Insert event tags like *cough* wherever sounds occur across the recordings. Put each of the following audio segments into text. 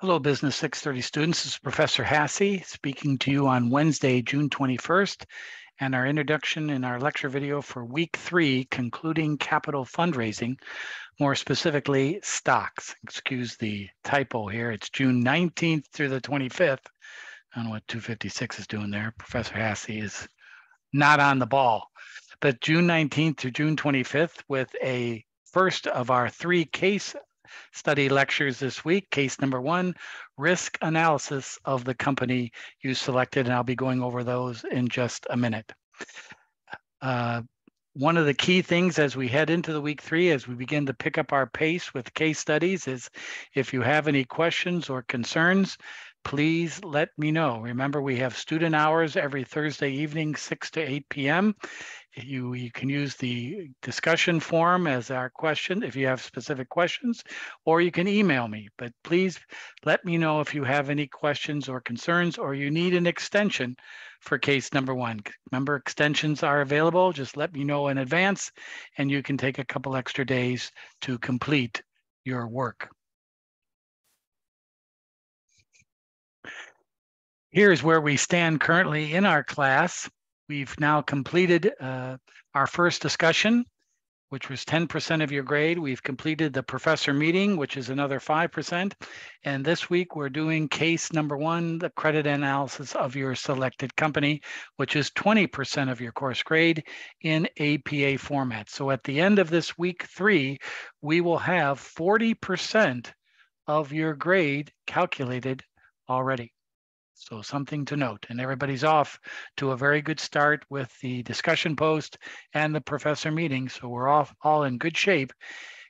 Hello, Business 630 students. This is Professor Hasse speaking to you on Wednesday, June 21st, and our introduction in our lecture video for week three, concluding capital fundraising, more specifically stocks. Excuse the typo here. It's June 19th through the 25th. I don't know what 256 is doing there. Professor Hasse is not on the ball. But June 19th to June 25th with a first of our three case study lectures this week. Case number one, risk analysis of the company you selected, and I'll be going over those in just a minute. Uh, one of the key things as we head into the week three, as we begin to pick up our pace with case studies, is if you have any questions or concerns, please let me know. Remember, we have student hours every Thursday evening, 6 to 8 p.m. You, you can use the discussion forum as our question if you have specific questions, or you can email me. But please let me know if you have any questions or concerns, or you need an extension for case number one. Remember, extensions are available. Just let me know in advance, and you can take a couple extra days to complete your work. Here's where we stand currently in our class. We've now completed uh, our first discussion, which was 10% of your grade. We've completed the professor meeting, which is another 5%. And this week we're doing case number one, the credit analysis of your selected company, which is 20% of your course grade in APA format. So at the end of this week three, we will have 40% of your grade calculated already. So something to note, and everybody's off to a very good start with the discussion post and the professor meeting. So we're off all in good shape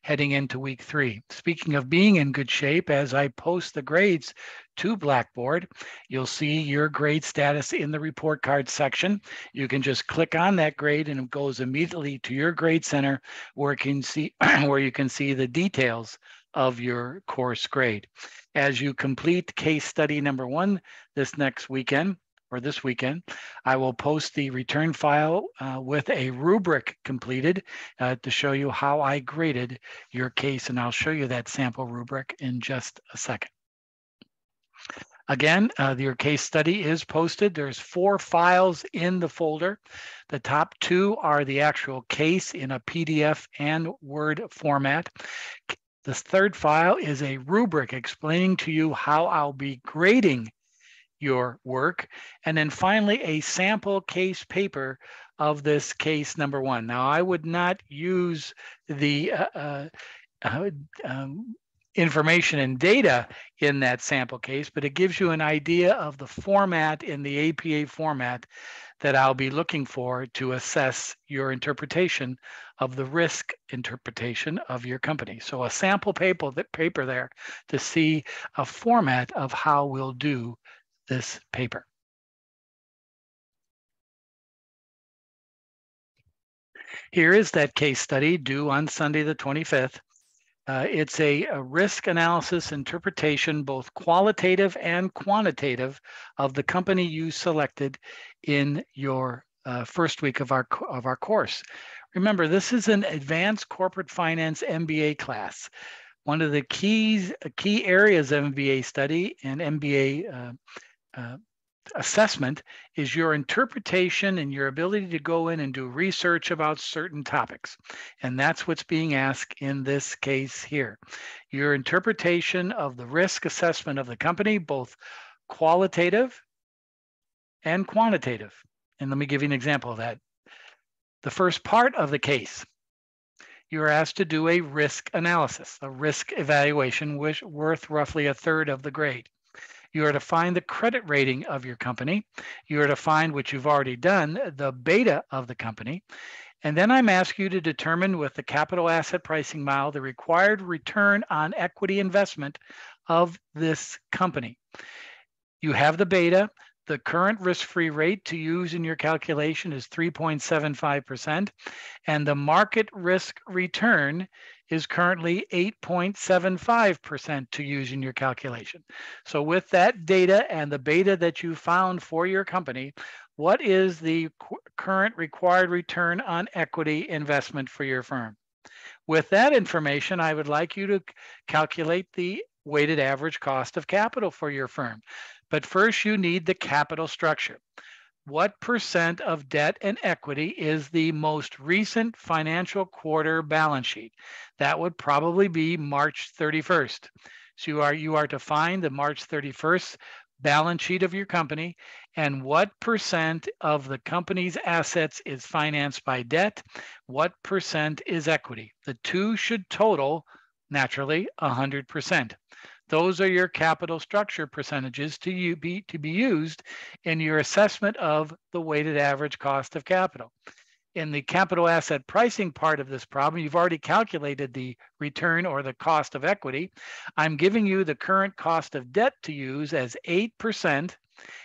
heading into week three. Speaking of being in good shape, as I post the grades to Blackboard, you'll see your grade status in the report card section. You can just click on that grade and it goes immediately to your grade center where can see *clears throat* where you can see the details of your course grade. As you complete case study number one this next weekend, or this weekend, I will post the return file uh, with a rubric completed uh, to show you how I graded your case. And I'll show you that sample rubric in just a second. Again, uh, your case study is posted. There's four files in the folder. The top two are the actual case in a PDF and Word format. This third file is a rubric explaining to you how I'll be grading your work. And then finally, a sample case paper of this case number one. Now, I would not use the uh, uh, uh um, information and data in that sample case, but it gives you an idea of the format in the APA format that I'll be looking for to assess your interpretation of the risk interpretation of your company. So a sample paper, that paper there to see a format of how we'll do this paper. Here is that case study due on Sunday the 25th. Uh, it's a, a, risk analysis interpretation, both qualitative and quantitative, of the company you selected in your uh, first week of our of our course. Remember, this is an advanced corporate finance MBA class. One of the keys key areas of MBA study and MBA uh, uh, assessment is your interpretation and your ability to go in and do research about certain topics. And that's what's being asked in this case here. Your interpretation of the risk assessment of the company, both qualitative and quantitative. And let me give you an example of that. The first part of the case, you're asked to do a risk analysis, a risk evaluation, which worth roughly a third of the grade. You are to find the credit rating of your company. You are to find what you've already done, the beta of the company. And then I'm asking you to determine with the capital asset pricing model the required return on equity investment of this company. You have the beta. The current risk-free rate to use in your calculation is 3.75%, and the market risk return is currently 8.75% to use in your calculation. So with that data and the beta that you found for your company, what is the current required return on equity investment for your firm? With that information, I would like you to calculate the weighted average cost of capital for your firm. But first, you need the capital structure. What percent of debt and equity is the most recent financial quarter balance sheet? That would probably be March 31st. So you are you are to find the March 31st balance sheet of your company and what percent of the company's assets is financed by debt, what percent is equity. The two should total naturally 100%. Those are your capital structure percentages to be to be used in your assessment of the weighted average cost of capital in the capital asset pricing part of this problem, you've already calculated the return or the cost of equity. I'm giving you the current cost of debt to use as 8%,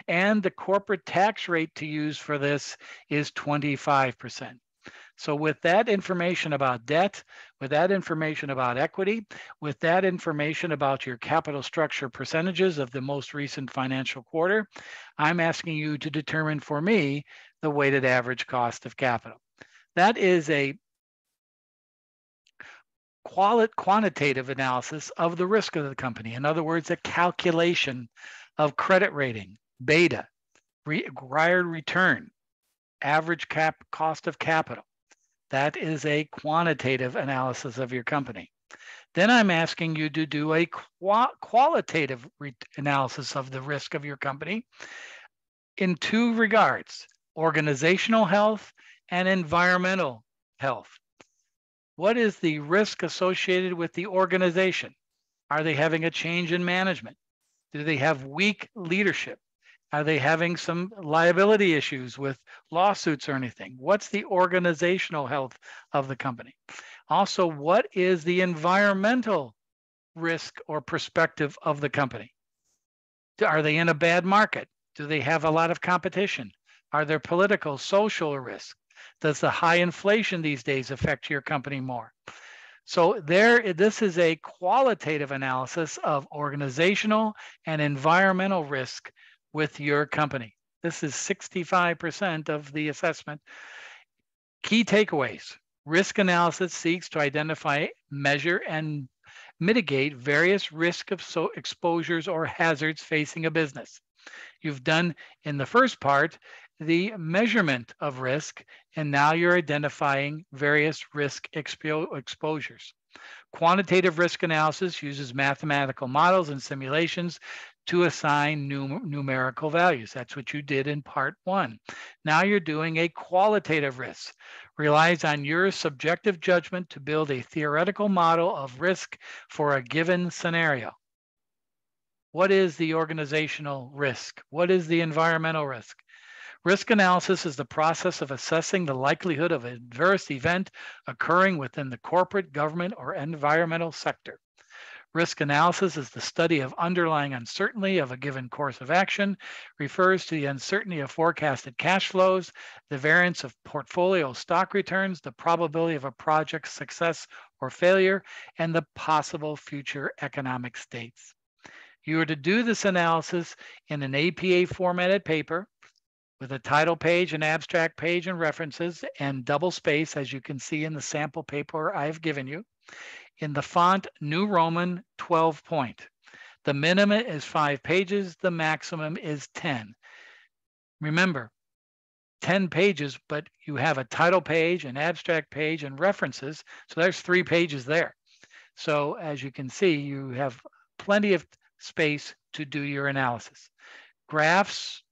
and the corporate tax rate to use for this is 25%. So with that information about debt, with that information about equity, with that information about your capital structure percentages of the most recent financial quarter, I'm asking you to determine for me the weighted average cost of capital. That is a quantitative analysis of the risk of the company. In other words, a calculation of credit rating, beta, required return, average cap cost of capital. That is a quantitative analysis of your company. Then I'm asking you to do a qualitative analysis of the risk of your company in two regards organizational health and environmental health. What is the risk associated with the organization? Are they having a change in management? Do they have weak leadership? Are they having some liability issues with lawsuits or anything? What's the organizational health of the company? Also, what is the environmental risk or perspective of the company? Are they in a bad market? Do they have a lot of competition? Are there political, social risks? Does the high inflation these days affect your company more? So there, this is a qualitative analysis of organizational and environmental risk with your company. This is 65% of the assessment. Key takeaways. Risk analysis seeks to identify, measure, and mitigate various risk of so exposures or hazards facing a business. You've done in the first part the measurement of risk, and now you're identifying various risk expo exposures. Quantitative risk analysis uses mathematical models and simulations to assign num numerical values. That's what you did in part one. Now you're doing a qualitative risk, relies on your subjective judgment to build a theoretical model of risk for a given scenario. What is the organizational risk? What is the environmental risk? Risk analysis is the process of assessing the likelihood of an adverse event occurring within the corporate, government, or environmental sector. Risk analysis is the study of underlying uncertainty of a given course of action, refers to the uncertainty of forecasted cash flows, the variance of portfolio stock returns, the probability of a project's success or failure, and the possible future economic states. You are to do this analysis in an APA formatted paper with a title page, an abstract page, and references, and double space, as you can see in the sample paper I've given you, in the font New Roman 12 point. The minimum is five pages, the maximum is 10. Remember, 10 pages, but you have a title page, an abstract page, and references. So there's three pages there. So as you can see, you have plenty of space to do your analysis. Graphs,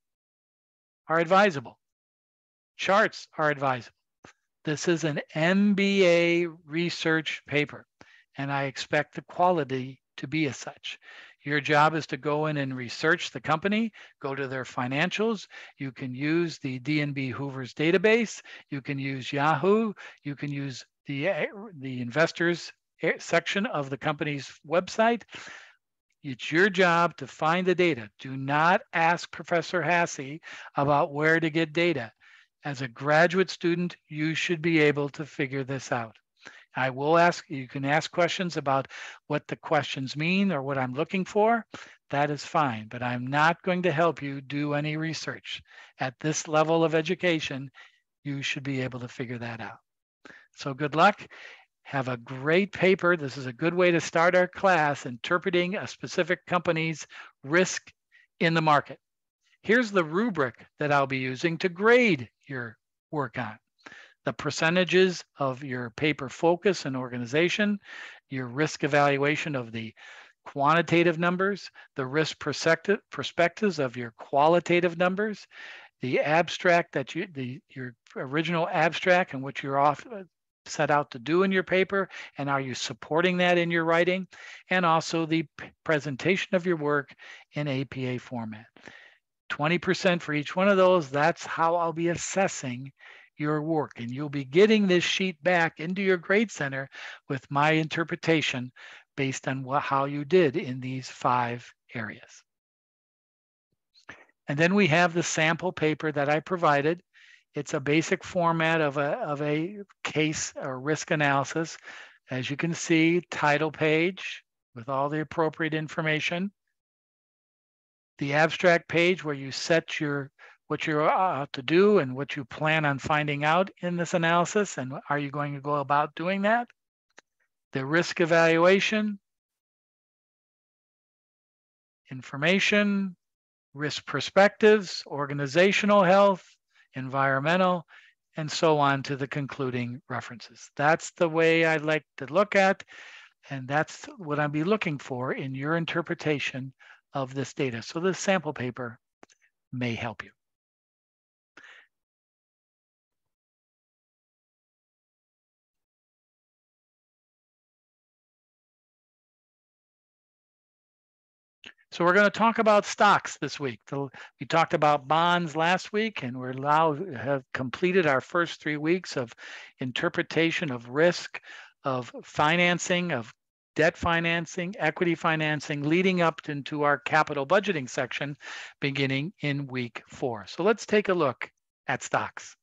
are advisable. Charts are advisable. This is an MBA research paper, and I expect the quality to be as such. Your job is to go in and research the company, go to their financials. You can use the D&B Hoover's database. You can use Yahoo. You can use the, the investors eh, section of the company's website. It's your job to find the data. Do not ask Professor Hasse about where to get data. As a graduate student, you should be able to figure this out. I will ask, you can ask questions about what the questions mean or what I'm looking for. That is fine, but I'm not going to help you do any research. At this level of education, you should be able to figure that out. So good luck. have a great paper. This is a good way to start our class interpreting a specific company's risk in the market. Here's the rubric that I'll be using to grade your work on. The percentages of your paper focus and organization, your risk evaluation of the quantitative numbers, the risk perspectives of your qualitative numbers, the abstract that you, the your original abstract and what you're off uh, set out to do in your paper, and are you supporting that in your writing, and also the presentation of your work in APA format. 20% for each one of those, that's how I'll be assessing your work. And you'll be getting this sheet back into your grade center with my interpretation based on what, how you did in these five areas. And then we have the sample paper that I provided. It's a basic format of a, of a case or risk analysis. As you can see, title page with all the appropriate information. The abstract page where you set your what you're out uh, to do and what you plan on finding out in this analysis and are you going to go about doing that? The risk evaluation, information, risk perspectives, organizational health, environmental, and so on to the concluding references. That's the way I like to look at, and that's what I'll be looking for in your interpretation of this data. So this sample paper may help you. So we're going to talk about stocks this week. We talked about bonds last week, and we're now have completed our first three weeks of interpretation of risk, of financing, of debt financing, equity financing, leading up into our capital budgeting section beginning in week four. So let's take a look at stocks.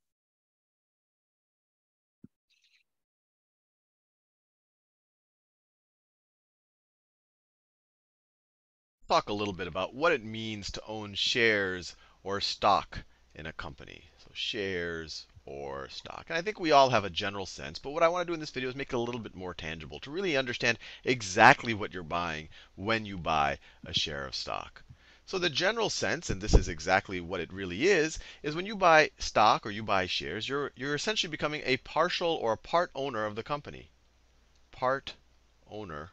Talk a little bit about what it means to own shares or stock in a company. So shares or stock. And I think we all have a general sense, but what I want to do in this video is make it a little bit more tangible to really understand exactly what you're buying when you buy a share of stock. So the general sense, and this is exactly what it really is, is when you buy stock or you buy shares, you're you're essentially becoming a partial or a part owner of the company. Part owner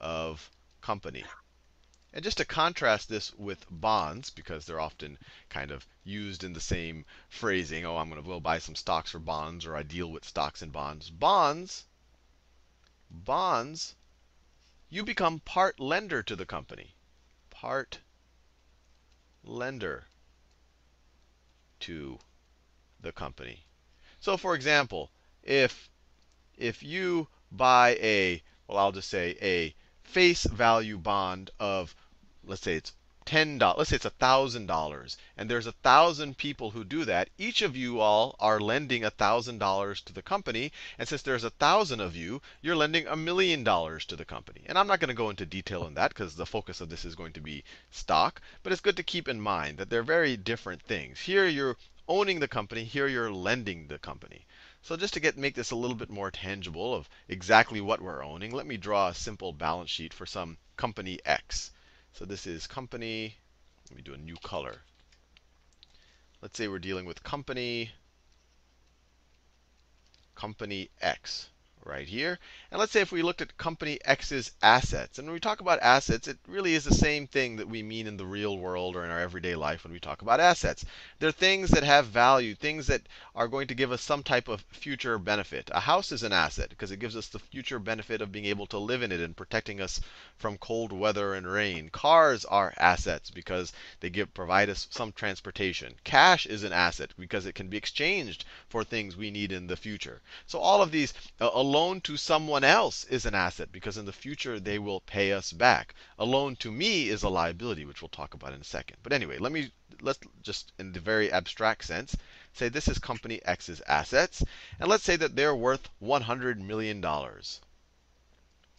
of company. And just to contrast this with bonds, because they're often kind of used in the same phrasing, oh, I'm going to go buy some stocks for bonds, or I deal with stocks and bonds. Bonds, bonds, you become part lender to the company. Part lender to the company. So for example, if if you buy a, well, I'll just say a face value bond of let's say it's ten dollars, let's say it's a thousand dollars, and there's a thousand people who do that. Each of you all are lending a thousand dollars to the company, and since there's a thousand of you, you're lending a million dollars to the company. And I'm not going to go into detail on that because the focus of this is going to be stock, but it's good to keep in mind that they're very different things. Here you're owning the company, here you're lending the company. So just to get make this a little bit more tangible of exactly what we're owning, let me draw a simple balance sheet for some company X. So this is company. Let me do a new color. Let's say we're dealing with company company X right here. And let's say if we looked at company X's assets. And when we talk about assets, it really is the same thing that we mean in the real world or in our everyday life when we talk about assets. They're things that have value, things that are going to give us some type of future benefit. A house is an asset because it gives us the future benefit of being able to live in it and protecting us from cold weather and rain. Cars are assets because they give provide us some transportation. Cash is an asset because it can be exchanged for things we need in the future. So all of these uh, loan to someone else is an asset because in the future they will pay us back. A loan to me is a liability, which we'll talk about in a second. But anyway, let me let's just in the very abstract sense say this is company X's assets, and let's say that they're worth 100 million dollars.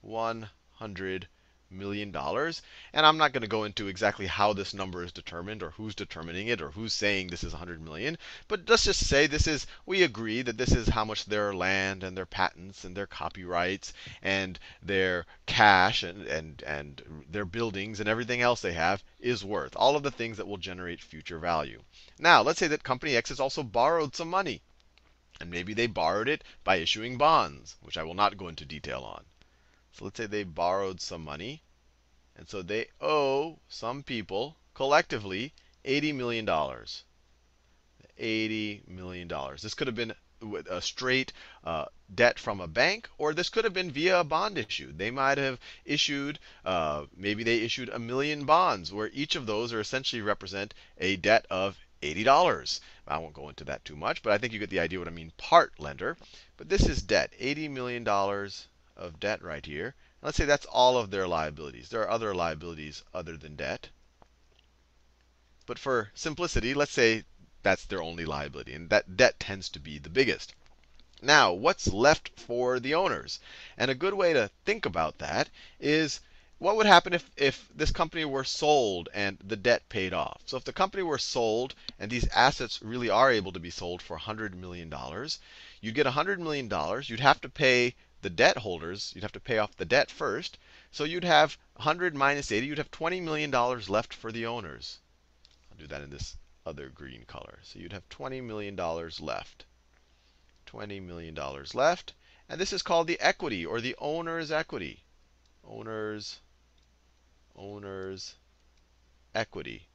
100 million dollars. And I'm not going to go into exactly how this number is determined or who's determining it or who's saying this is 100 million. But let's just say this is, we agree that this is how much their land and their patents and their copyrights and their cash and, and, and their buildings and everything else they have is worth. All of the things that will generate future value. Now, let's say that company X has also borrowed some money. And maybe they borrowed it by issuing bonds, which I will not go into detail on. So let's say they borrowed some money. And so they owe some people collectively $80 million. $80 million. This could have been a straight uh, debt from a bank, or this could have been via a bond issue. They might have issued, uh, maybe they issued a million bonds, where each of those are essentially represent a debt of $80. I won't go into that too much, but I think you get the idea what I mean. Part lender, but this is debt, $80 million of debt right here. Let's say that's all of their liabilities. There are other liabilities other than debt. But for simplicity, let's say that's their only liability. And that debt tends to be the biggest. Now, what's left for the owners? And a good way to think about that is what would happen if, if this company were sold and the debt paid off? So if the company were sold and these assets really are able to be sold for $100 million, you'd get $100 million. You'd have to pay the debt holders, you'd have to pay off the debt first. So you'd have 100 minus 80, you'd have $20 million left for the owners. I'll do that in this other green color. So you'd have $20 million left. $20 million left. And this is called the equity or the owner's equity. Owner's, owner's equity.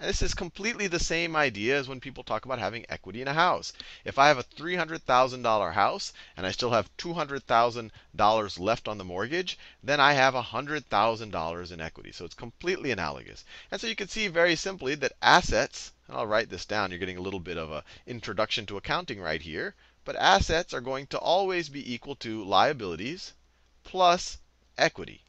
And this is completely the same idea as when people talk about having equity in a house. If I have a $300,000 house and I still have $200,000 left on the mortgage, then I have $100,000 in equity. So it's completely analogous. And so you can see very simply that assets, and I'll write this down, you're getting a little bit of an introduction to accounting right here, but assets are going to always be equal to liabilities plus equity.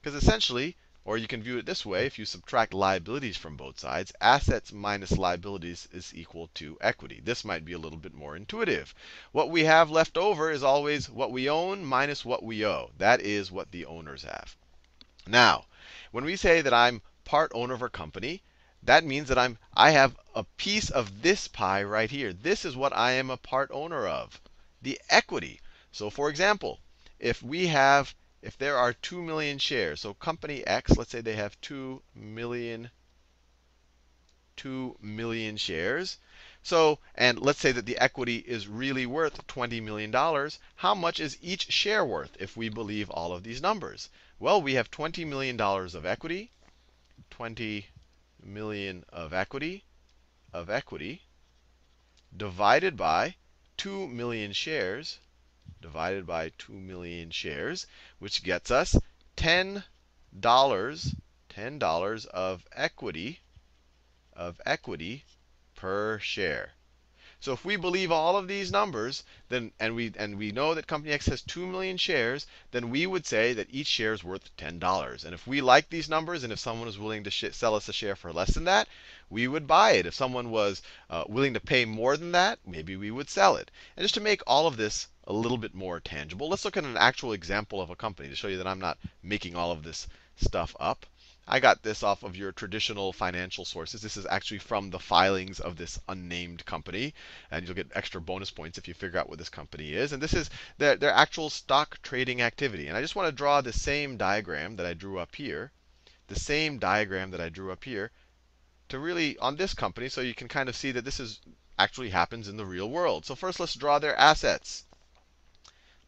Because essentially, or you can view it this way if you subtract liabilities from both sides, assets minus liabilities is equal to equity. This might be a little bit more intuitive. What we have left over is always what we own minus what we owe. That is what the owners have. Now, when we say that I'm part owner of a company, that means that I'm I have a piece of this pie right here. This is what I am a part owner of, the equity. So for example, if we have if there are 2 million shares, so company X, let's say they have 2 million 2 million shares. So, and let's say that the equity is really worth $20 million. How much is each share worth if we believe all of these numbers? Well, we have $20 million of equity, 20 million of equity, of equity, divided by 2 million shares, divided by 2 million shares, which gets us $10, $10 of equity, of equity per share. So if we believe all of these numbers, then and we and we know that company X has 2 million shares, then we would say that each share is worth $10. And if we like these numbers, and if someone is willing to sell us a share for less than that, we would buy it. If someone was uh, willing to pay more than that, maybe we would sell it. And just to make all of this a little bit more tangible, let's look at an actual example of a company to show you that I'm not making all of this stuff up. I got this off of your traditional financial sources. This is actually from the filings of this unnamed company. And you'll get extra bonus points if you figure out what this company is. And this is their, their actual stock trading activity. And I just want to draw the same diagram that I drew up here, the same diagram that I drew up here, to really, on this company, so you can kind of see that this is actually happens in the real world. So first, let's draw their assets.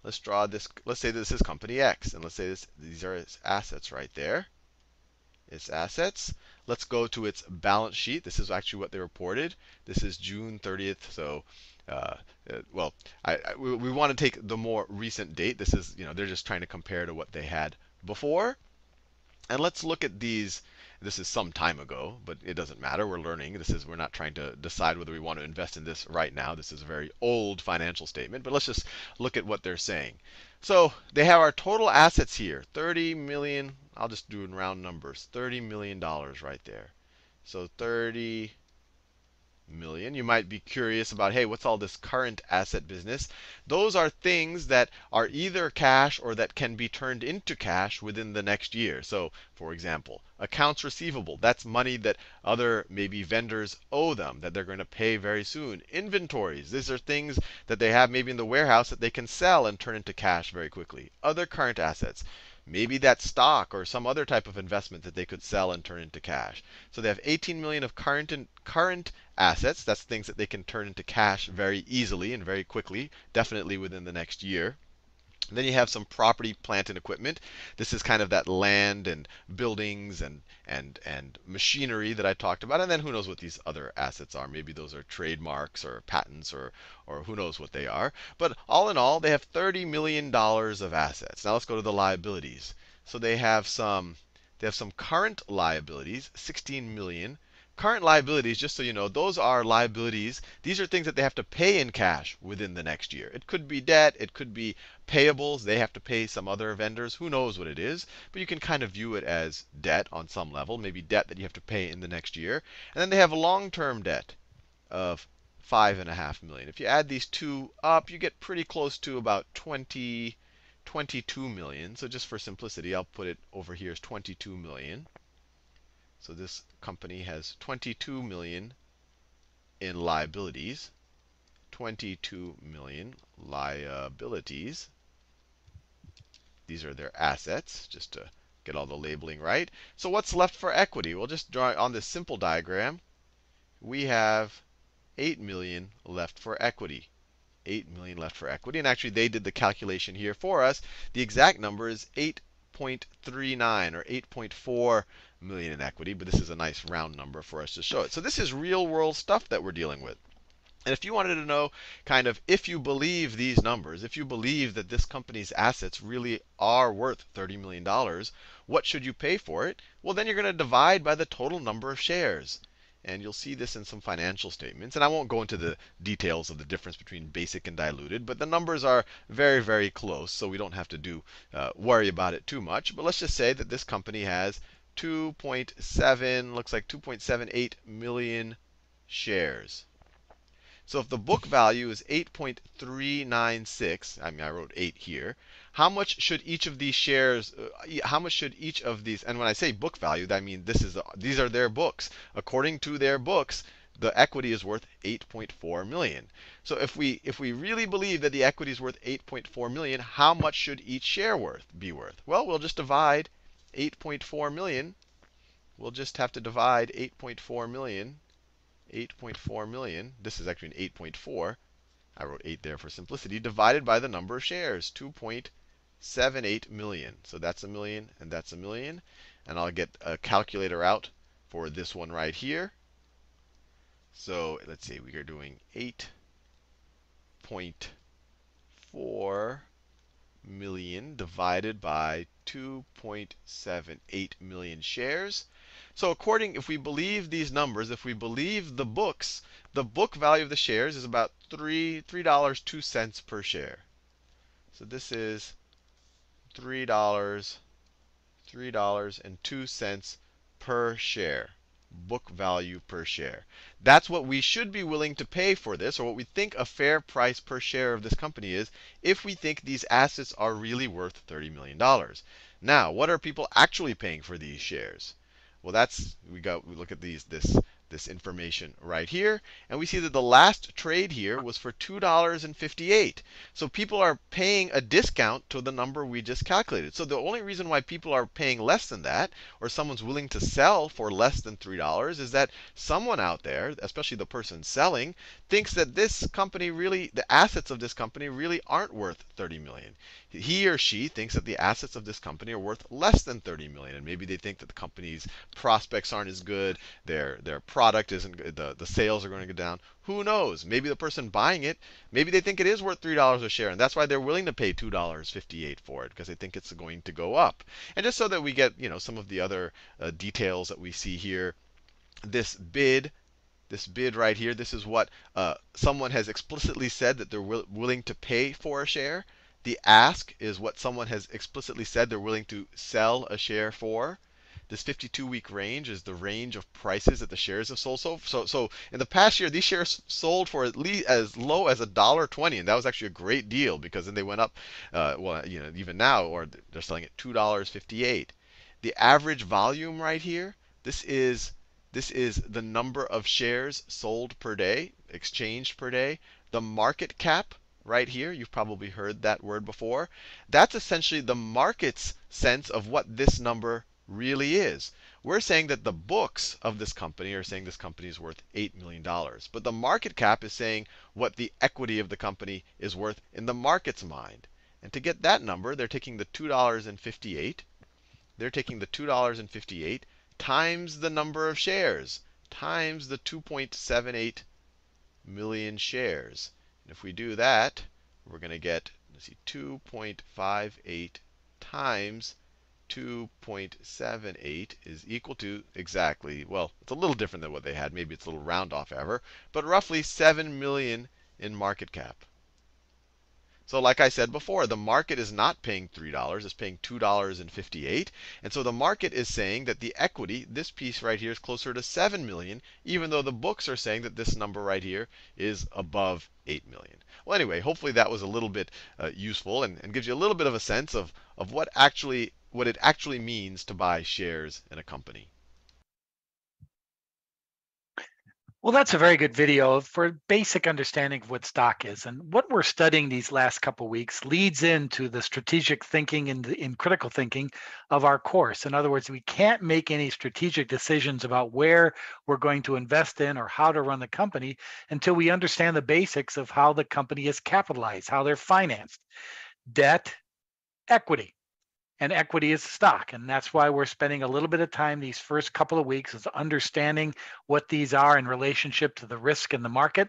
Let's draw this, let's say this is company X. And let's say this, these are its assets right there its assets. Let's go to its balance sheet. This is actually what they reported. This is June 30th. So, uh, uh, well, I, I, we, we want to take the more recent date. This is, you know, they're just trying to compare to what they had before. And let's look at these. This is some time ago, but it doesn't matter. We're learning. This is we're not trying to decide whether we want to invest in this right now. This is a very old financial statement, but let's just look at what they're saying. So they have our total assets here, 30 million. I'll just do in round numbers, 30 million dollars right there. So 30 million. You might be curious about, hey, what's all this current asset business? Those are things that are either cash or that can be turned into cash within the next year. So, for example, accounts receivable, that's money that other maybe vendors owe them that they're going to pay very soon. Inventories, these are things that they have maybe in the warehouse that they can sell and turn into cash very quickly. Other current assets, Maybe that stock or some other type of investment that they could sell and turn into cash. So they have 18 million of current current assets. That's things that they can turn into cash very easily and very quickly, definitely within the next year. Then you have some property, plant, and equipment. This is kind of that land and buildings and and and machinery that I talked about. And then who knows what these other assets are? Maybe those are trademarks or patents or or who knows what they are. But all in all, they have 30 million dollars of assets. Now let's go to the liabilities. So they have some they have some current liabilities, 16 million. Current liabilities, just so you know, those are liabilities. These are things that they have to pay in cash within the next year. It could be debt, it could be payables. They have to pay some other vendors. Who knows what it is? But you can kind of view it as debt on some level, maybe debt that you have to pay in the next year. And then they have a long-term debt of five and a half million. If you add these two up, you get pretty close to about 20, 22 million. So just for simplicity, I'll put it over here as 22 million. So this company has 22 million in liabilities. 22 million liabilities. These are their assets, just to get all the labeling right. So what's left for equity? We'll just draw on this simple diagram. We have 8 million left for equity. 8 million left for equity. And actually, they did the calculation here for us. The exact number is 8.39 or 8.4 million in equity, but this is a nice round number for us to show it. So this is real world stuff that we're dealing with. And if you wanted to know kind of if you believe these numbers, if you believe that this company's assets really are worth $30 million, what should you pay for it? Well, then you're going to divide by the total number of shares. And you'll see this in some financial statements. And I won't go into the details of the difference between basic and diluted, but the numbers are very, very close, so we don't have to do uh, worry about it too much. But let's just say that this company has 2.7, looks like 2.78 million shares. So if the book value is 8.396, I mean, I wrote 8 here, how much should each of these shares, uh, how much should each of these, and when I say book value, I mean this is these are their books. According to their books, the equity is worth 8.4 million. So if we if we really believe that the equity is worth 8.4 million, how much should each share worth be worth? Well, we'll just divide 8.4 million, we'll just have to divide 8.4 million, 8.4 million, this is actually an 8.4, I wrote 8 there for simplicity, divided by the number of shares, 2.78 million. So that's a million and that's a million. And I'll get a calculator out for this one right here. So let's see, we are doing 8.4 million divided by 2.78 million shares. So according, if we believe these numbers, if we believe the books, the book value of the shares is about three three dollars two cents per share. So this is three dollars three dollars and two cents per share book value per share. That's what we should be willing to pay for this, or what we think a fair price per share of this company is, if we think these assets are really worth $30 million. Now, what are people actually paying for these shares? Well, that's we got we look at these this this information right here. And we see that the last trade here was for $2.58. So people are paying a discount to the number we just calculated. So the only reason why people are paying less than that, or someone's willing to sell for less than $3, is that someone out there, especially the person selling, thinks that this company really, the assets of this company really aren't worth 30 million. He or she thinks that the assets of this company are worth less than 30 million, and maybe they think that the company's prospects aren't as good, their their product isn't the the sales are going to go down. Who knows? Maybe the person buying it, maybe they think it is worth three dollars a share, and that's why they're willing to pay two dollars fifty-eight for it because they think it's going to go up. And just so that we get you know some of the other uh, details that we see here, this bid this bid right here, this is what uh, someone has explicitly said that they're will, willing to pay for a share. The ask is what someone has explicitly said they're willing to sell a share for. This 52 week range is the range of prices that the shares have sold. So, so, so in the past year, these shares sold for at least as low as a dollar twenty, and that was actually a great deal because then they went up. Uh, well, you know, even now, or they're selling at two dollars fifty-eight. The average volume right here, this is this is the number of shares sold per day, exchanged per day. The market cap right here, you've probably heard that word before. That's essentially the market's sense of what this number really is. We're saying that the books of this company are saying this company is worth $8 million. But the market cap is saying what the equity of the company is worth in the market's mind. And to get that number, they're taking the $2.58. They're taking the $2.58 times the number of shares times the 2.78 million shares. And if we do that, we're going to get, let's see, 2.58 times 2.78 is equal to exactly, well, it's a little different than what they had. Maybe it's a little round off ever, but roughly 7 million in market cap. So like I said before, the market is not paying $3, it's paying $2.58. And so the market is saying that the equity, this piece right here is closer to 7 million, even though the books are saying that this number right here is above 8 million. Well, anyway, hopefully that was a little bit uh, useful and, and gives you a little bit of a sense of, of what actually what it actually means to buy shares in a company. Well, that's a very good video for basic understanding of what stock is. And what we're studying these last couple weeks leads into the strategic thinking and in critical thinking of our course. In other words, we can't make any strategic decisions about where we're going to invest in or how to run the company until we understand the basics of how the company is capitalized, how they're financed, debt, equity and equity is stock. And that's why we're spending a little bit of time these first couple of weeks is understanding what these are in relationship to the risk in the market,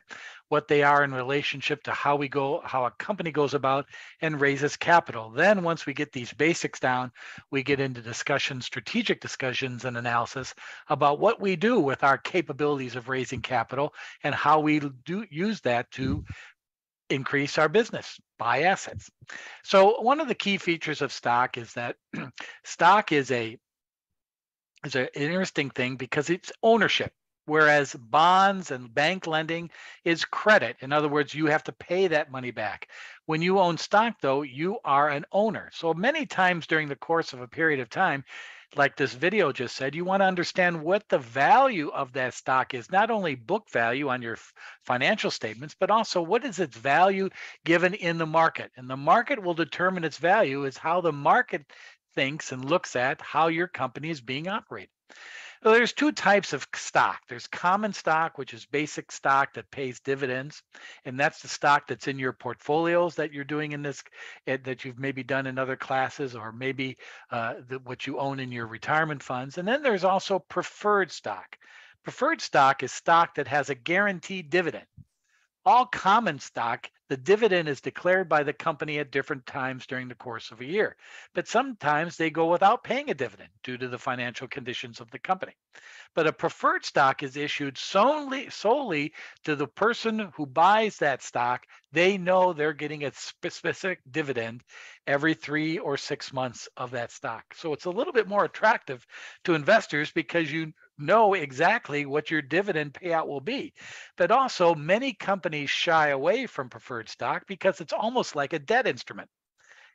what they are in relationship to how we go, how a company goes about and raises capital. Then once we get these basics down, we get into discussions, strategic discussions and analysis about what we do with our capabilities of raising capital and how we do use that to increase our business, buy assets. So one of the key features of stock is that *clears throat* stock is a is an interesting thing because it's ownership whereas bonds and bank lending is credit. In other words, you have to pay that money back. When you own stock, though, you are an owner. So many times during the course of a period of time, like this video just said, you want to understand what the value of that stock is, not only book value on your financial statements, but also what is its value given in the market. And the market will determine its value is how the market thinks and looks at how your company is being operated. So there's two types of stock. There's common stock, which is basic stock that pays dividends, and that's the stock that's in your portfolios that you're doing in this eh, that you've maybe done in other classes, or maybe uh, the, what you own in your retirement funds. And then there's also preferred stock. Preferred stock is stock that has a guaranteed dividend. All common stock the dividend is declared by the company at different times during the course of a year, but sometimes they go without paying a dividend due to the financial conditions of the company. But a preferred stock is issued solely, solely to the person who buys that stock. They know they're getting a specific dividend every three or six months of that stock. So it's a little bit more attractive to investors because you know exactly what your dividend payout will be. But also, many companies shy away from preferred stock because it's almost like a debt instrument.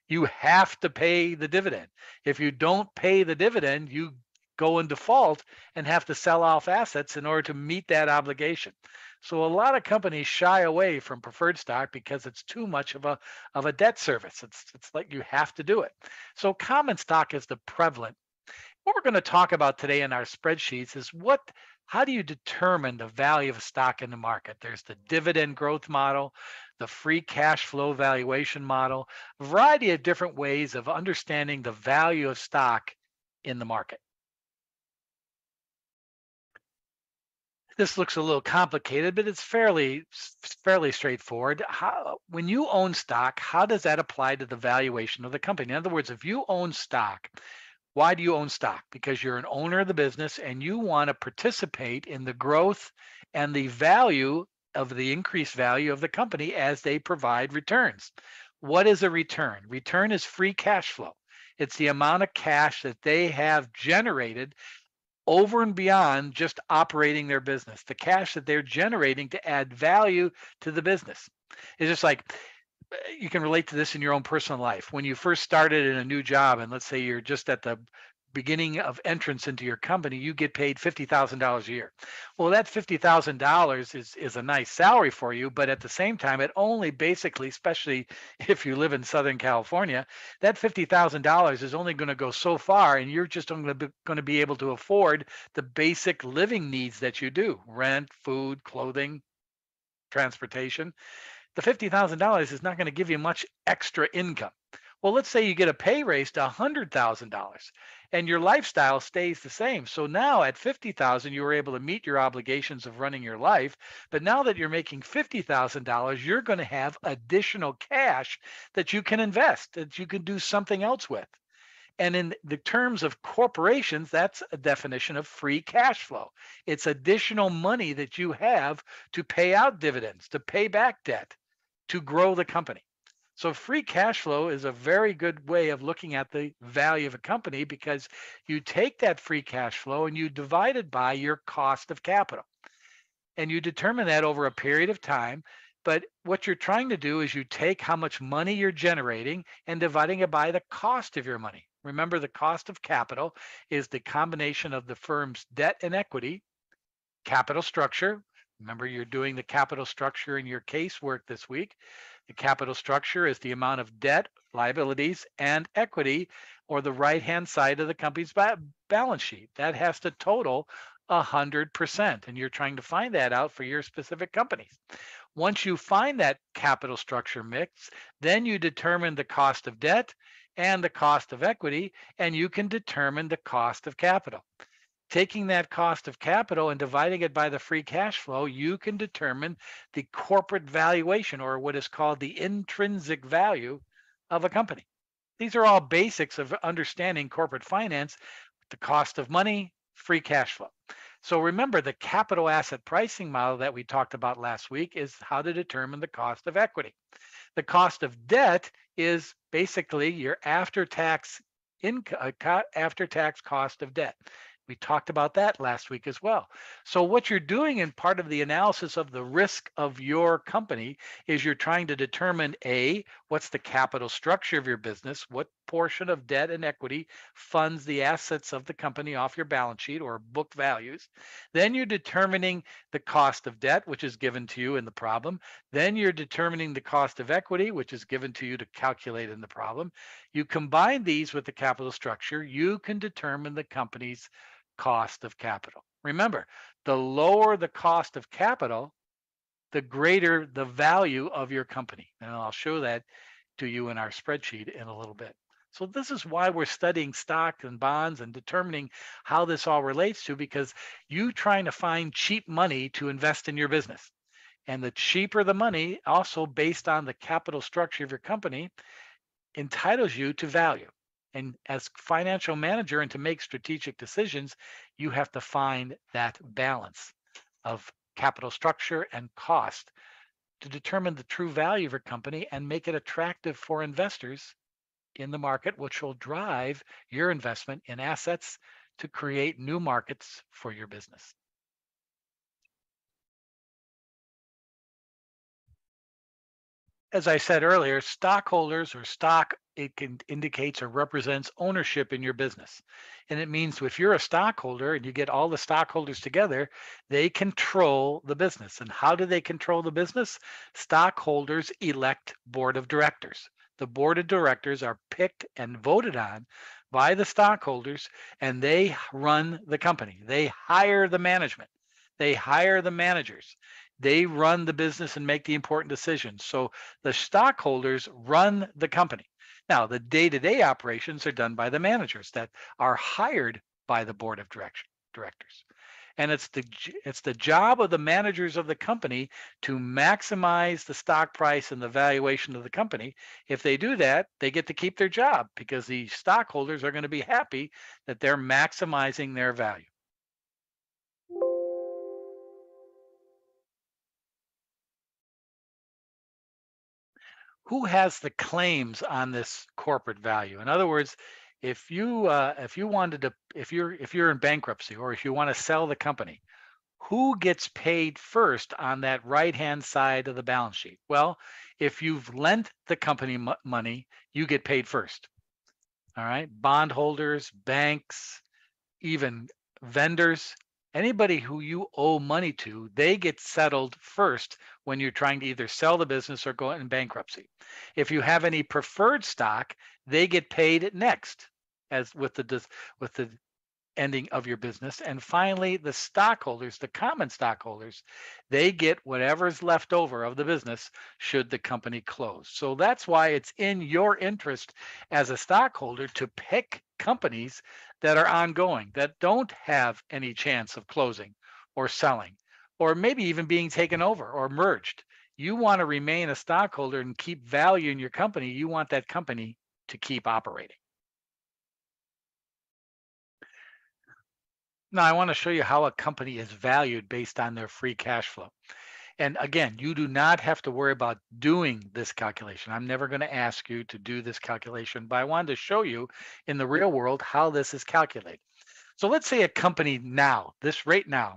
You have to pay the dividend. If you don't pay the dividend, you go in default and have to sell off assets in order to meet that obligation. So a lot of companies shy away from preferred stock because it's too much of a of a debt service. It's it's like you have to do it. So common stock is the prevalent what we're going to talk about today in our spreadsheets is what how do you determine the value of a stock in the market? There's the dividend growth model, the free cash flow valuation model, a variety of different ways of understanding the value of stock in the market. This looks a little complicated, but it's fairly fairly straightforward. How, when you own stock, how does that apply to the valuation of the company? In other words, if you own stock, why do you own stock? Because you're an owner of the business and you want to participate in the growth and the value of the increased value of the company as they provide returns. What is a return? Return is free cash flow. It's the amount of cash that they have generated over and beyond just operating their business, the cash that they're generating to add value to the business. It's just like eh, you can relate to this in your own personal life. When you first started in a new job, and let's say you're just at the beginning of entrance into your company, you get paid $50,000 a year. Well, that $50,000 is, is a nice salary for you, but at the same time, it only basically, especially *laughs* if you live in Southern California, that $50,000 is only going to go so far and you're just only going to be able to afford the basic living needs that you do, rent, food, clothing, transportation. The $50,000 is not going to give you much extra income. Well, let's say you get a pay raise to $100,000 and your lifestyle stays the same. So now at 50,000 you were able to meet your obligations of running your life, but now that you're making $50,000, you're going to have additional cash that you can invest, that you can do something else with. And in the terms of corporations, that's a definition of free cash flow. It's additional money that you have to pay out dividends, to pay back debt, to grow the company. So free cash flow is a very good way of looking at the value of a company because you take that free cash flow and you divide it by your cost of capital. And you determine that over a period of time. But what you're trying to do is you take how much money you're generating and dividing it by the cost of your money. Remember, the cost of capital is the combination of the firm's debt and equity, capital structure. Remember, you're doing the capital structure in your casework this week. The capital structure is the amount of debt, liabilities, and equity, or the right-hand side of the company's ba balance sheet. That has to total 100%, and you're trying to find that out for your specific companies. Once you find that capital structure mix, then you determine the cost of debt and the cost of equity, and you can determine the cost of capital taking that cost of capital and dividing it by the free cash flow, you can determine the corporate valuation or what is called the intrinsic value of a company. These are all basics of understanding corporate finance, the cost of money, free cash flow. So remember the capital asset pricing model that we talked about last week is how to determine the cost of equity. The cost of debt is basically your after-tax uh, after-tax cost of debt. We talked about that last week as well. So what you're doing in part of the analysis of the risk of your company is you're trying to determine A, what's the capital structure of your business? What portion of debt and equity funds the assets of the company off your balance sheet or book values? Then you're determining the cost of debt, which is given to you in the problem. Then you're determining the cost of equity, which is given to you to calculate in the problem. You combine these with the capital structure, you can determine the company's cost of capital. Remember, the lower the cost of capital, the greater the value of your company. And I'll show that to you in our spreadsheet in a little bit. So this is why we're studying stocks and bonds and determining how this all relates to because you trying to find cheap money to invest in your business. And the cheaper the money, also based on the capital structure of your company, entitles you to value. And as financial manager and to make strategic decisions, you have to find that balance of capital structure and cost to determine the true value of a company and make it attractive for investors in the market, which will drive your investment in assets to create new markets for your business. As I said earlier, stockholders or stock it can indicates or represents ownership in your business. And it means if you're a stockholder and you get all the stockholders together, they control the business. And how do they control the business? Stockholders elect board of directors. The board of directors are picked and voted on by the stockholders and they run the company. They hire the management. They hire the managers they run the business and make the important decisions. So the stockholders run the company. Now, the day-to-day operations are done by the managers that are hired by the board of directors. And it's the it's the job of the managers of the company to maximize the stock price and the valuation of the company. If they do that, they get to keep their job because the stockholders are going to be happy that they're maximizing their value. Who has the claims on this corporate value? In other words, if you uh, if you wanted to if you're if you're in bankruptcy or if you want to sell the company, who gets paid first on that right hand side of the balance sheet? Well, if you've lent the company money, you get paid first. All right, bondholders, banks, even vendors, anybody who you owe money to, they get settled first when you're trying to either sell the business or go in bankruptcy. If you have any preferred stock, they get paid next as with the with the ending of your business. And finally, the stockholders, the common stockholders, they get whatever's left over of the business should the company close. So that's why it's in your interest as a stockholder to pick companies that are ongoing, that don't have any chance of closing or selling, or maybe even being taken over or merged. You want to remain a stockholder and keep value in your company. You want that company to keep operating. Now, I want to show you how a company is valued based on their free cash flow. And again, you do not have to worry about doing this calculation. I'm never going to ask you to do this calculation, but I wanted to show you in the real world how this is calculated. So let's say a company now, this right now,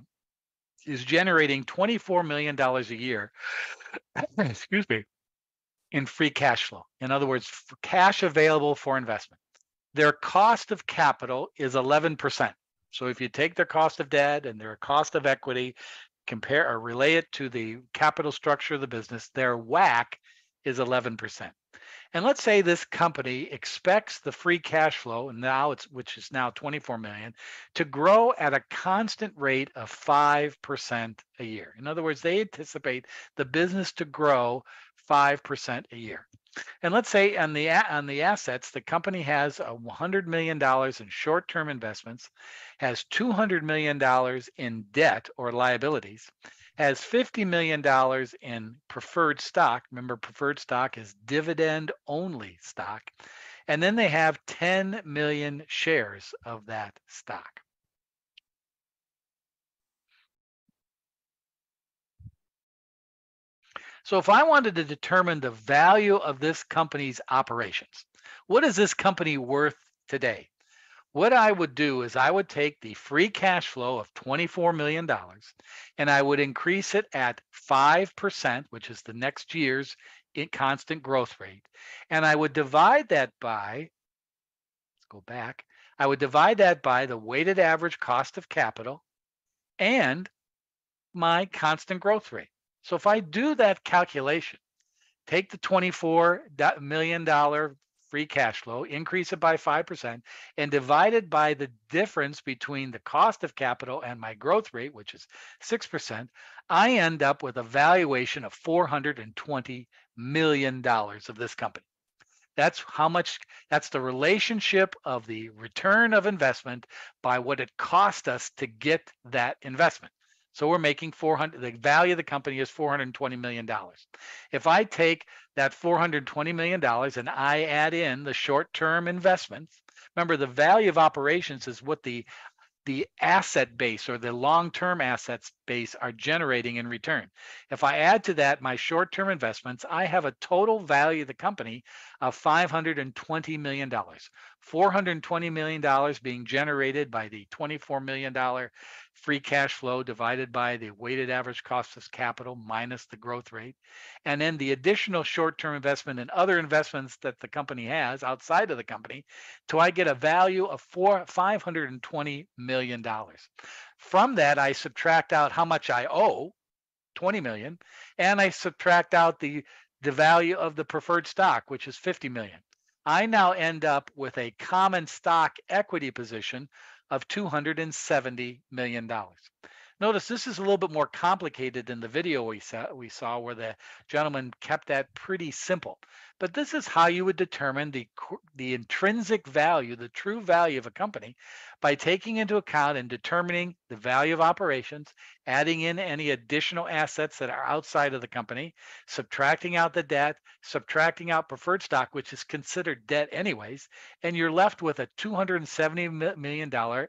is generating $24 million a year, *coughs* excuse me, in free cash flow. In other words, cash available for investment. Their cost of capital is 11%. So if you take their cost of debt and their cost of equity, compare or relay it to the capital structure of the business, their WACC is 11%. And let's say this company expects the free cash flow, and now it's which is now 24 million, to grow at a constant rate of 5% a year. In other words, they anticipate the business to grow 5% a year. And let's say on the on the assets, the company has a 100 million dollars in short-term investments, has 200 million dollars in debt or liabilities, has 50 million dollars in preferred stock. Remember, preferred stock is dividend only stock, and then they have 10 million shares of that stock. So if I wanted to determine the value of this company's operations, what is this company worth today? What I would do is I would take the free cash flow of $24 million and I would increase it at 5%, which is the next year's constant growth rate. And I would divide that by, let's go back, I would divide that by the weighted average cost of capital and my constant growth rate. So if I do that calculation, take the $24 million free cash flow, increase it by 5%, and divide it by the difference between the cost of capital and my growth rate, which is 6%, I end up with a valuation of $420 million of this company. That's how much, that's the relationship of the return of investment by what it cost us to get that investment. So we're making 400, the value of the company is $420 million. If I take that $420 million and I add in the short-term investments, remember the value of operations is what the the asset base or the long-term assets base are generating in return. If I add to that my short-term investments, I have a total value of the company of $520 million. $420 million being generated by the $24 million free cash flow divided by the weighted average cost of capital minus the growth rate. And then the additional short-term investment and other investments that the company has outside of the company till I get a value of four, $520 million. From that, I subtract out how much I owe, 20 million, and I subtract out the, the value of the preferred stock, which is 50 million. I now end up with a common stock equity position of $270 million. Notice this is a little bit more complicated than the video we saw, we saw where the gentleman kept that pretty simple. But this is how you would determine the, the intrinsic value, the true value of a company by taking into account and determining the value of operations, adding in any additional assets that are outside of the company, subtracting out the debt, subtracting out preferred stock, which is considered debt anyways, and you're left with a $270 million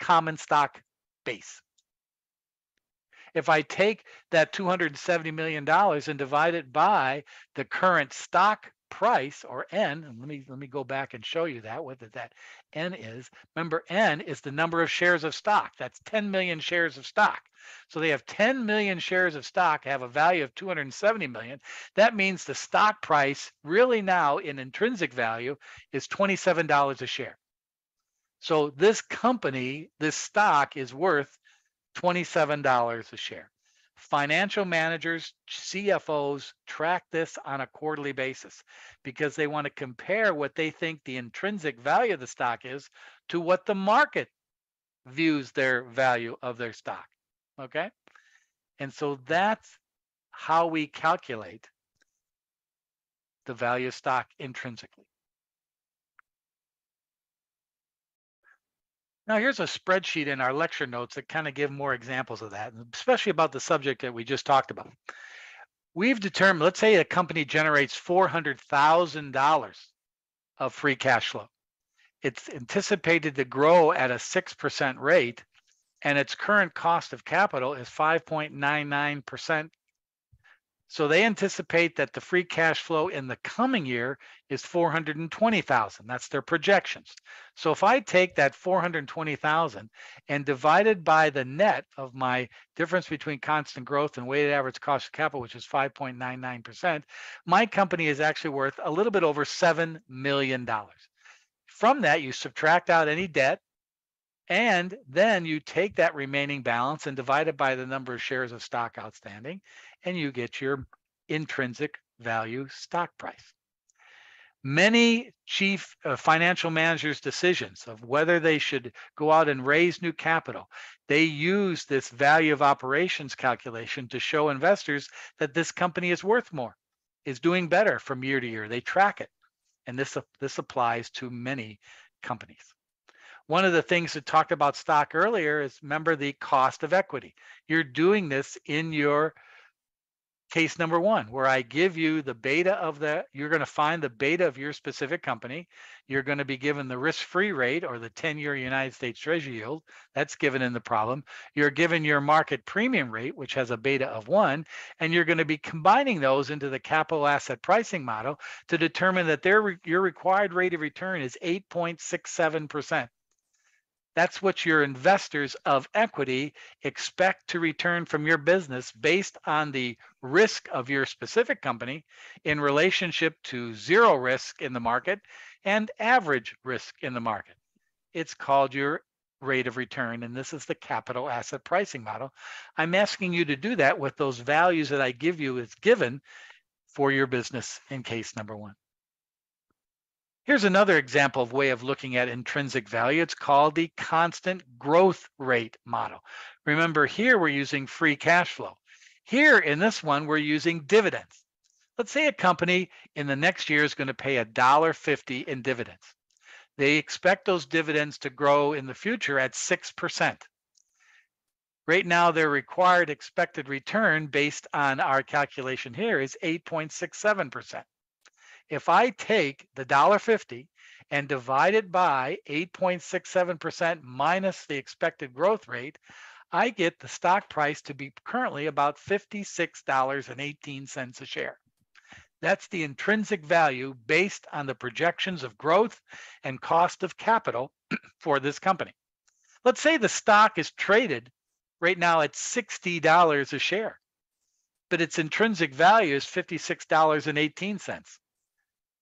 common stock base. If I take that $270 million and divide it by the current stock price or N, and let me let me go back and show you that what that, that N is. Remember, N is the number of shares of stock. That's 10 million shares of stock. So they have 10 million shares of stock, have a value of 270 million. That means the stock price really now in intrinsic value is $27 a share. So this company, this stock is worth $27 a share. Financial managers, CFOs track this on a quarterly basis because they want to compare what they think the intrinsic value of the stock is to what the market views their value of their stock. Okay. And so that's how we calculate the value of stock intrinsically. Now here's a spreadsheet in our lecture notes that kind of give more examples of that, especially about the subject that we just talked about. We've determined, let's say a company generates $400,000 of free cash flow. It's anticipated to grow at a 6% rate and its current cost of capital is 5.99% so they anticipate that the free cash flow in the coming year is 420,000. That's their projections. So if I take that 420,000 and divide it by the net of my difference between constant growth and weighted average cost of capital, which is 5.99%, my company is actually worth a little bit over $7 million. From that, you subtract out any debt, and then you take that remaining balance and divide it by the number of shares of stock outstanding, and you get your intrinsic value stock price. Many chief uh, financial managers' decisions of whether they should go out and raise new capital, they use this value of operations calculation to show investors that this company is worth more, is doing better from year to year. They track it. And this, this applies to many companies. One of the things that talked about stock earlier is remember the cost of equity. You're doing this in your case number one, where I give you the beta of the, you're going to find the beta of your specific company. You're going to be given the risk-free rate or the 10-year United States Treasury yield. That's given in the problem. You're given your market premium rate, which has a beta of one, and you're going to be combining those into the capital asset pricing model to determine that their your required rate of return is 8.67%. That's what your investors of equity expect to return from your business based on the risk of your specific company in relationship to zero risk in the market and average risk in the market. It's called your rate of return, and this is the capital asset pricing model. I'm asking you to do that with those values that I give you as given for your business in case number one. Here's another example of way of looking at intrinsic value. It's called the constant growth rate model. Remember here we're using free cash flow. Here in this one, we're using dividends. Let's say a company in the next year is going to pay $1.50 in dividends. They expect those dividends to grow in the future at 6%. Right now, their required expected return based on our calculation here is 8.67% if I take the $1.50 and divide it by 8.67% minus the expected growth rate, I get the stock price to be currently about $56.18 a share. That's the intrinsic value based on the projections of growth and cost of capital *clears throat* for this company. Let's say the stock is traded right now at $60 a share, but its intrinsic value is $56.18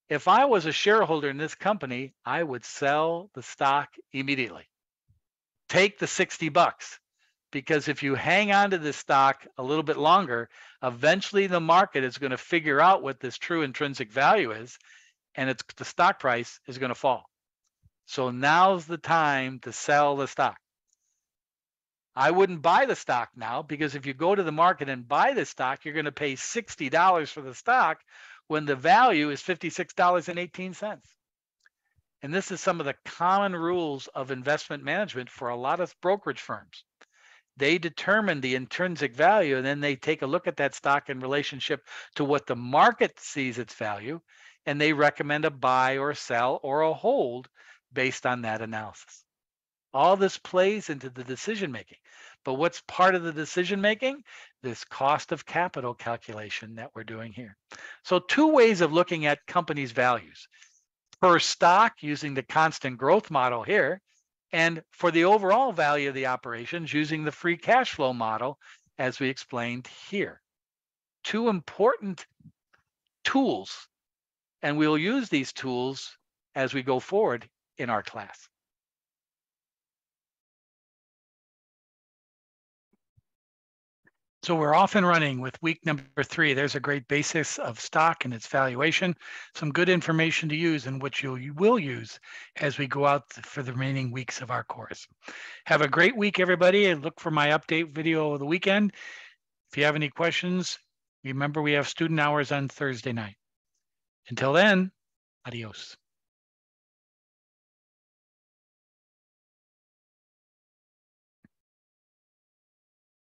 if I was a shareholder in this company, I would sell the stock immediately. Take the 60 bucks because if you hang on to this stock a little bit longer, eventually the market is going to figure out what this true intrinsic value is and it's the stock price is going to fall. So now's the time to sell the stock. I wouldn't buy the stock now because if you go to the market and buy the stock, you're going to pay $60 for the stock when the value is $56.18. And this is some of the common rules of investment management for a lot of brokerage firms. They determine the intrinsic value and then they take a look at that stock in relationship to what the market sees its value and they recommend a buy or sell or a hold based on that analysis. All this plays into the decision making. But what's part of the decision making? This cost of capital calculation that we're doing here. So two ways of looking at companies' values. Per stock using the constant growth model here, and for the overall value of the operations using the free cash flow model as we explained here. Two important tools, and we'll use these tools as we go forward in our class. So we're off and running with week number three. There's a great basis of stock and its valuation, some good information to use and which you, will use as we go out for the remaining weeks of our course. Have a great week, everybody, and look for my update video of the weekend. If you have any questions, remember we have student hours on Thursday night. Until then, adios.